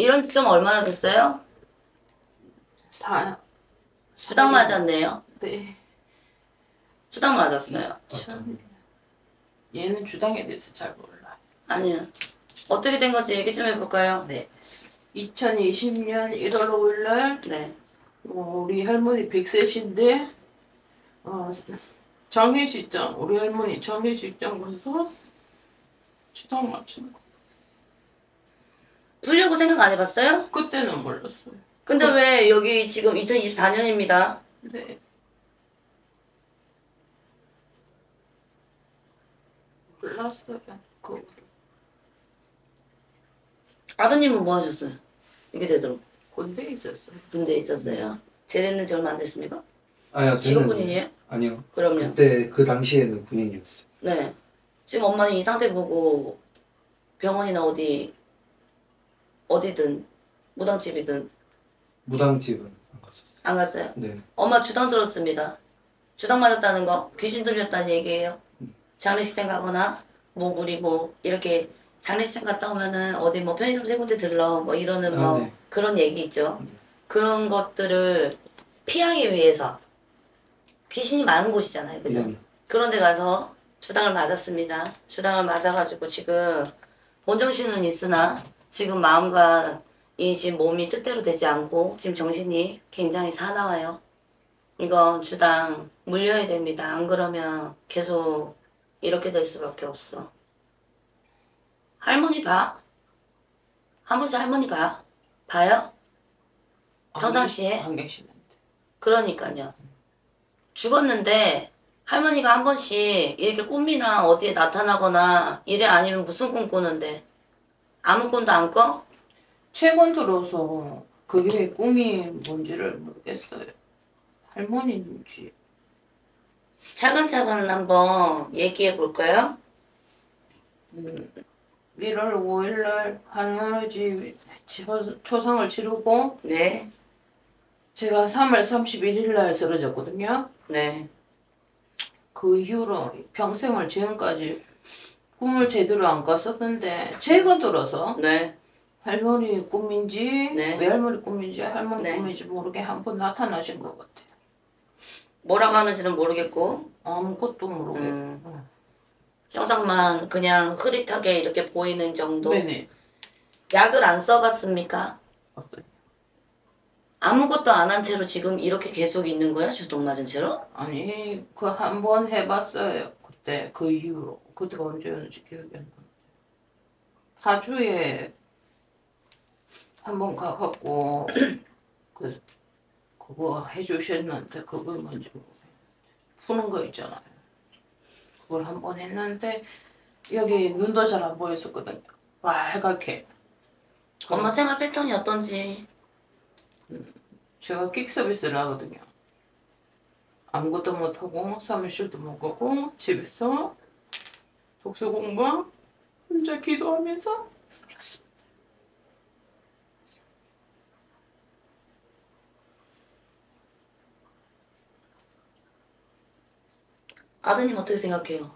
이런 지 좀 얼마나 됐어요? 사, 주당 맞았네요. 네. 주당 맞았어요. 참. 얘는 주당에 대해서 잘 몰라. 아니요. 어떻게 된 건지 얘기 좀 해볼까요? 네. 2020년 1월 5일 날 네. 어, 우리 할머니 100세신데 어, 장례식장 우리 할머니 장례식장 가서 주당 맞춘 거. 풀려고 생각 안 해봤어요? 그때는 몰랐어요. 근데 왜 여기 지금 2024년입니다. 네. 몰랐어요. 그 아드님은 뭐 하셨어요? 이게 되도록 군대에 있었어요. 군대에 있었어요. 제대는 지 얼마 안 됐습니까? 아니요. 지금 군인이에요? 아니요. 그럼요. 그때 그 당시에는 군인이었어요. 네. 지금 엄마는 이 상태 보고 병원이나 어디 어디든 무당집이든 무당집은 안 갔었어요. 안 갔어요. 네. 엄마 주당 들었습니다. 주당 맞았다는 거 귀신 들렸다는 얘기예요. 장례식장 가거나 뭐 우리 뭐 이렇게 장례식장 갔다 오면은 어디 뭐 편의점 세 군데 들러 뭐 이러는 아, 뭐 네. 그런 얘기 있죠. 네. 그런 것들을 피하기 위해서 귀신이 많은 곳이잖아요. 그죠? 네. 그런 데 가서 주당을 맞았습니다. 주당을 맞아가지고 지금 본정신은 있으나 지금 마음과 이 지금 몸이 뜻대로 되지 않고 지금 정신이 굉장히 사나워요. 이건 주당 물려야 됩니다. 안 그러면 계속 이렇게 될 수밖에 없어. 할머니 봐. 한 번씩 할머니 봐. 봐요? 평상시에? 그러니까요. 죽었는데 할머니가 한 번씩 이렇게 꿈이나 어디에 나타나거나 이래 아니면 무슨 꿈 꾸는데 아무 꿈도 안 꿔? 최근 들어서 그게 꿈이 뭔지를 모르겠어요. 할머니인지. 차근차근 한번 얘기해 볼까요? 음, 1월 5일 날 할머니 집 초- 초상을 치르고 네, 제가 3월 31일 날 쓰러졌거든요. 네, 그 이후로 평생을 지금까지 꿈을 제대로 안 꿨었는데 최근 들어서 네. 할머니 꿈인지 네. 외할머니 꿈인지 할머니 네. 꿈인지 모르게 한 번 나타나신 것 같아요. 뭐라고 하는지는 모르겠고 아무것도 모르게. 음. 응. 형상만 그냥 흐릿하게 이렇게 보이는 정도. 네네. 약을 안 써봤습니까? 어떤? 아무것도 안 한 채로 지금 이렇게 계속 있는 거야? 주독 맞은 채로? 아니 그 한 번 해봤어요. 그때 그 이후로 그때가 언제였는지 기억이 안 나. 파주에 한 번 가갖고 그 그거 해주셨는데 그걸 뭔지 모르겠는데 푸는 거 있잖아요. 그걸 한 번 했는데 여기 눈도 잘 안 보였었거든요. 빨갛게. 엄마 생활 패턴이 어떤지 제가 킥 서비스를 하거든요. 아무것도 못하고 사무실도 못 가고 집에서 독서 공부 혼자 기도하면서 살았습니다. 아드님 어떻게 생각해요?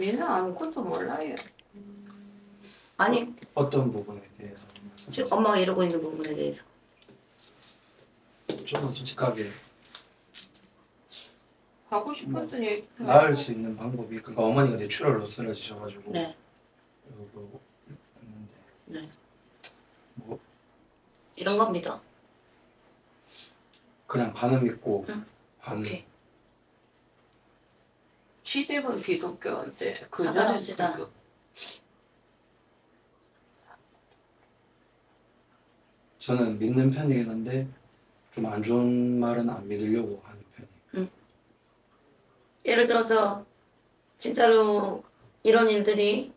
얘는 아무것도 몰라요. 아니 어떤 부분에 대해서 지금 엄마가 이러고 있는 부분에 대해서 좀 솔직하게 하고 싶었던 얘기 나을 수 있는 방법이 그러니까 어머니가 뇌출혈로 쓰러지셔가지고 네, 이거 했는데 네. 뭐 이런 겁니다. 그냥 반은 믿고 응. 반은 오케이. 시댁은 기독교인데 그 전에 상관없시다. 기독교. 저는 믿는 편이긴 한데 좀 안 좋은 말은 안 믿으려고 하는 편이에요. 예를 들어서 진짜로 이런 일들이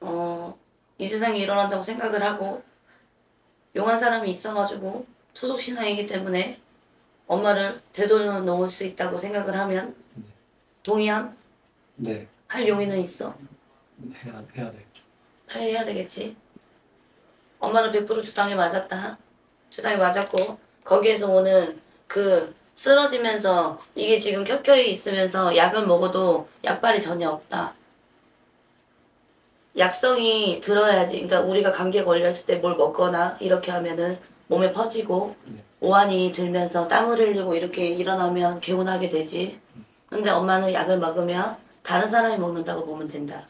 어, 이 세상에 일어난다고 생각을 하고 용한 사람이 있어가지고 토속 신앙이기 때문에 엄마를 되돌려 놓을 수 있다고 생각을 하면 동의함? 네, 할 용의는 있어. 해야 해야 되겠죠. 해야 되겠지. 엄마는 100% 주당에 맞았다. 주당에 맞았고 거기에서 오는 그 쓰러지면서 이게 지금 켜켜이 있으면서 약을 먹어도 약발이 전혀 없다. 약성이 들어야지. 그러니까 우리가 감기에 걸렸을 때 뭘 먹거나 이렇게 하면은 몸에 퍼지고 네. 오한이 들면서 땀을 흘리고 이렇게 일어나면 개운하게 되지. 근데 엄마는 약을 먹으면 다른 사람이 먹는다고 보면 된다.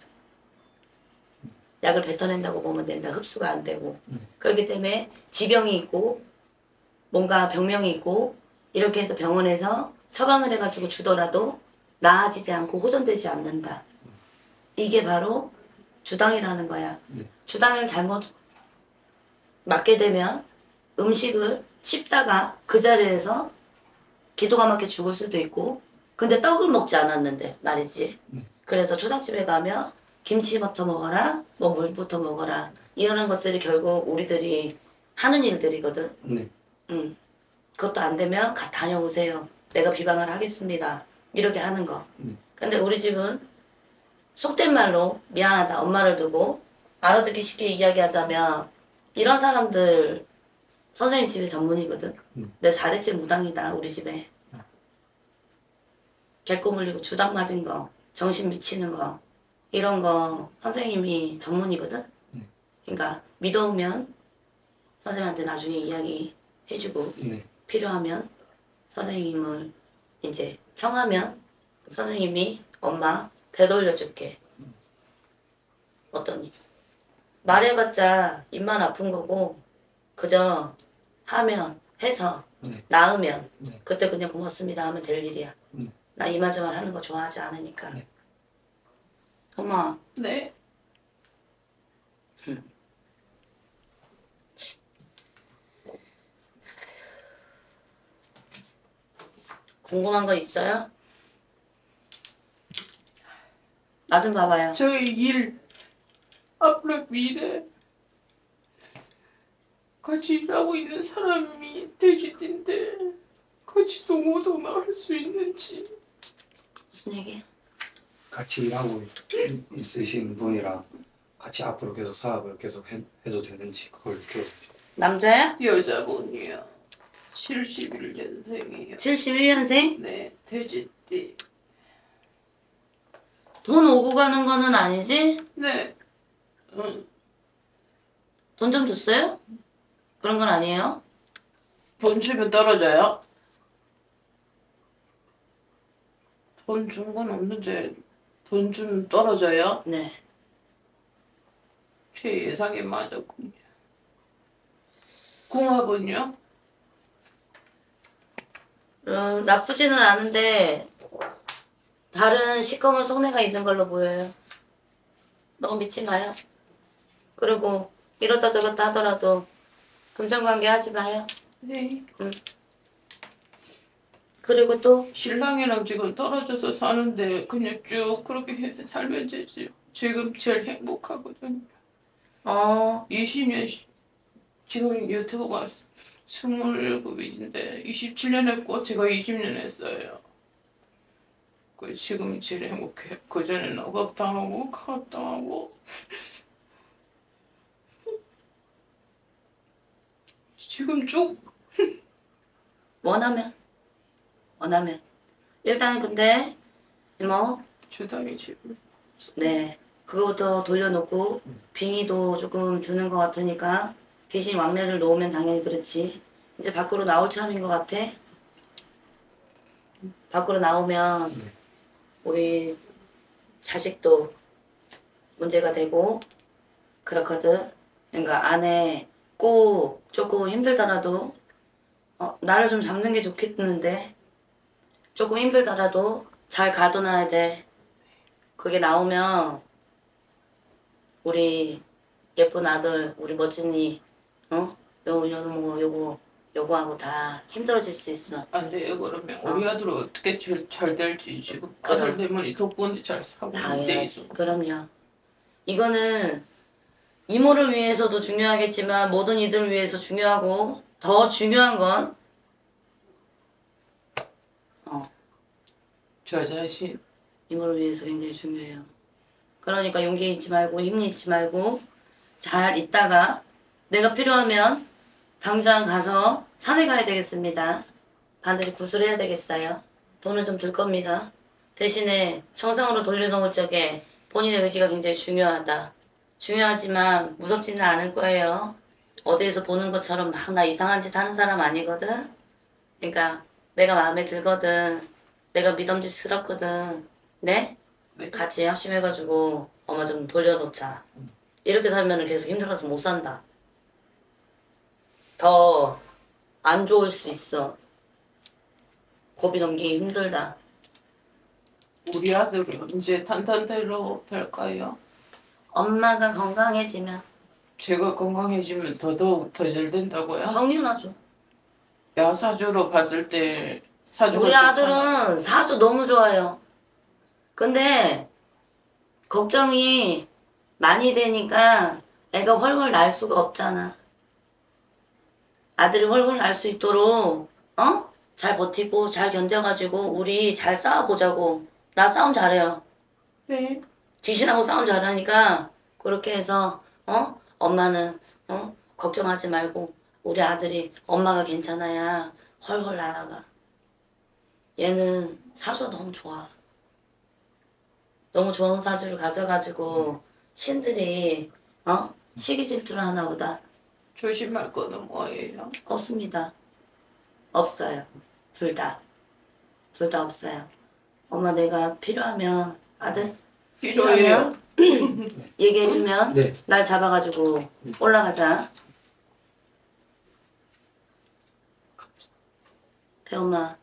약을 뱉어낸다고 보면 된다. 흡수가 안 되고. 그렇기 때문에 지병이 있고 뭔가 병명이 있고 이렇게 해서 병원에서 처방을 해가지고 주더라도 나아지지 않고 호전되지 않는다. 이게 바로 주당이라는 거야. 네. 주당을 잘못 맞게 되면 음식을 씹다가 그 자리에서 기도가 막혀 죽을 수도 있고 근데 떡을 먹지 않았는데 말이지. 네. 그래서 초상집에 가면 김치부터 먹어라, 뭐 물부터 먹어라 이러는 것들이 결국 우리들이 하는 일들이거든. 네. 음. 그것도 안 되면 가 다녀오세요. 내가 비방을 하겠습니다. 이렇게 하는 거. 네. 근데 우리 집은 속된 말로 미안하다 엄마를 두고 알아듣기 쉽게 이야기하자면 이런 사람들 선생님 집이 전문이거든. 네. 내 4대째 무당이다 우리 집에. 개꼬 물리고 주당 맞은 거, 정신 미치는 거 이런 거 선생님이 전문이거든. 네. 그러니까 믿어오면 선생님한테 나중에 이야기 해주고 네. 필요하면 선생님을 이제 청하면 선생님이 엄마 되돌려줄게. 어떠니? 말해봤자 입만 아픈 거고 그저 하면 해서 네. 나으면 네. 그때 그냥 고맙습니다 하면 될 일이야. 네. 나 이마저말 하는 거 좋아하지 않으니까. 네. 엄마 네. 궁금한 거 있어요? 나 좀 봐봐요. 저희 일 앞으로 미래 같이 일하고 있는 사람이 돼지인데 같이 동호동화 할수 있는지 무슨 얘기? 같이 일하고 있- 있으신 분이랑 같이 앞으로 계속 사업을 계속 해, 해도 되는지 그걸 좀 남자야? 여자분이요 71년생이에요 71년생? 네 돼지띠 돈 오고 가는 거는 아니지? 네 응. 돈 좀 줬어요? 그런 건 아니에요? 돈 주면 떨어져요? 돈 준 건 없는데 돈 주면 떨어져요? 네. 제 예상에 맞았군요. 궁합은요? 음, 나쁘지는 않은데 다른 시커먼 속내가 있는 걸로 보여요. 너무 믿지 마요. 그리고 이렇다 저렇다 하더라도 금전관계 하지 마요. 네. 그리고 또 신랑이랑 지금 떨어져서 사는데 그냥 쭉 그렇게 해서 살면 되지. 지금 제일 행복하거든요. 어, 20년 시- 지금 유튜브가 27인데 27년 했고 제가 20년 했어요. 그 지금 제일 행복해. 그 전에는 억압 당하고 가압 당하고 지금 쭉 원하면 원하면 일단은 근데 뭐 주당이 지금 네. 그거부터 돌려놓고 빙의도 조금 드는 것 같으니까 귀신 왕래를 놓으면 당연히 그렇지. 이제 밖으로 나올 참인 것 같아. 밖으로 나오면 네. 우리 자식도 문제가 되고 그렇거든. 그러니까 안에 꼭 조금 힘들더라도 어, 나를 좀 잡는 게 좋겠는데 조금 힘들더라도 잘 가둬놔야 돼. 그게 나오면 우리 예쁜 아들, 우리 멋진이, 어? 요, 요, 뭐, 요거, 요거하고 다 힘들어질 수 있어. 안 돼요 그러면 어. 우리 아들 어떻게 제일 잘 될지 지금 그럼. 아들 때문에 덕분에 잘 사고 돼 당연하지. 있어. 그럼요. 이거는 이모를 위해서도 중요하겠지만 모든 이들을 위해서 중요하고 더 중요한 건 어, 저 자신 이모를 위해서 굉장히 중요해요. 그러니까 용기 잊지 말고 힘 잊지 말고 잘 있다가 내가 필요하면 당장 가서 산에 가야 되겠습니다. 반드시 구슬해야 되겠어요. 돈은 좀 들 겁니다. 대신에 정상으로 돌려놓을 적에 본인의 의지가 굉장히 중요하다. 중요하지만 무섭지는 않을 거예요. 어디에서 보는 것처럼 막 나 이상한 짓 하는 사람 아니거든. 그러니까 내가 마음에 들거든. 내가 믿음직스럽거든. 네? 네. 같이 합심해가지고 엄마 좀 돌려놓자. 이렇게 살면 계속 힘들어서 못 산다. 더 안 좋을 수 있어. 고비 넘기기 힘들다. 우리 아들이 언제 탄탄대로 될까요? 엄마가 건강해지면 제가 건강해지면 더더욱 더 잘 된다고요? 당연하죠. 야 사주로 봤을 때 사주가 우리. 아들은 사주 너무 좋아요. 근데 걱정이 많이 되니까 애가 훨훨 날 수가 없잖아. 아들이 훨훨 날 수 있도록 어? 잘 버티고 잘 견뎌가지고 우리 잘 싸워보자고. 나 싸움 잘해요. 네. 귀신하고 싸움 잘하니까 그렇게 해서 어 엄마는 어 걱정하지 말고 우리 아들이 엄마가 괜찮아야 헐헐 날아가 얘는 사주가 너무 좋아 너무 좋은 사주를 가져가지고 신들이 어 시기 질투를 하나 보다 조심할 거는 뭐예요? 없습니다 없어요 둘 다 둘 다 없어요 엄마 내가 필요하면 아들 필요해요. 얘기해주면 네. 날 잡아가지고 올라가자. 대엄마,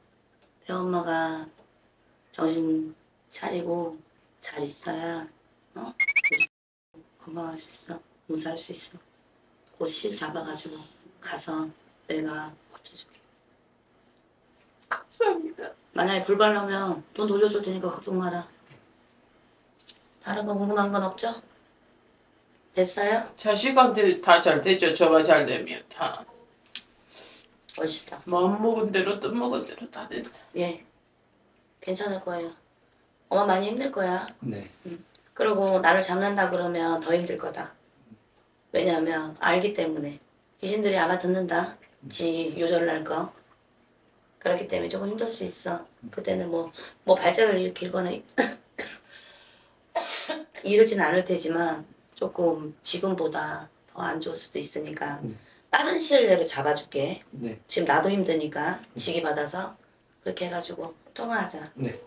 대엄마가 정신 차리고 잘 있어야 어? 우리 건강할 수 있어. 무사할 수 있어. 곧실 잡아가지고 가서 내가 고쳐줄게. 감사합니다. 만약에 불발하면 돈 돌려줄 테니까 걱정 마라. 다른 거 궁금한 건 없죠? 됐어요? 자식한테 다 잘 되죠. 저가 잘 되면 다 멋있다. 마음 먹은 대로 뜻 먹은 대로 다 된다. 예. 괜찮을 거예요. 엄마 많이 힘들 거야. 네. 그리고 나를 잡는다 그러면 더 힘들 거다. 왜냐하면 알기 때문에 귀신들이 알아듣는다. 지 요절날 거. 그렇기 때문에 조금 힘들 수 있어. 그때는 뭐, 뭐 발작을 일으키거나 이러지는 않을 테지만 조금 지금보다 더 안 좋을 수도 있으니까 음. 빠른 시일 내로 잡아줄게. 네. 지금 나도 힘드니까 지기 받아서 그렇게 해가지고 통화하자. 네.